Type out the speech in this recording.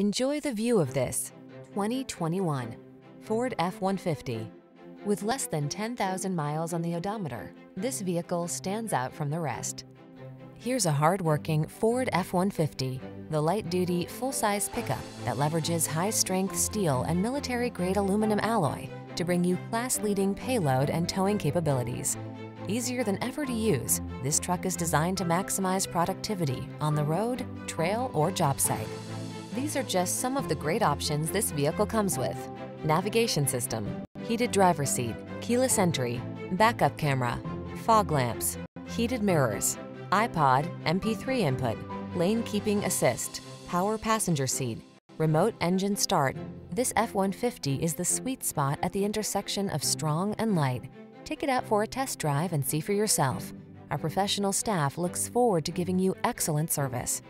Enjoy the view of this 2021 Ford F-150. With less than 10,000 miles on the odometer, this vehicle stands out from the rest. Here's a hard-working Ford F-150, the light-duty, full-size pickup that leverages high-strength steel and military-grade aluminum alloy to bring you class-leading payload and towing capabilities. Easier than ever to use, this truck is designed to maximize productivity on the road, trail, or job site. These are just some of the great options this vehicle comes with. Navigation system, heated driver seat, keyless entry, backup camera, fog lamps, heated mirrors, iPod, MP3 input, lane keeping assist, power passenger seat, remote engine start. This F-150 is the sweet spot at the intersection of strong and light. Take it out for a test drive and see for yourself. Our professional staff looks forward to giving you excellent service.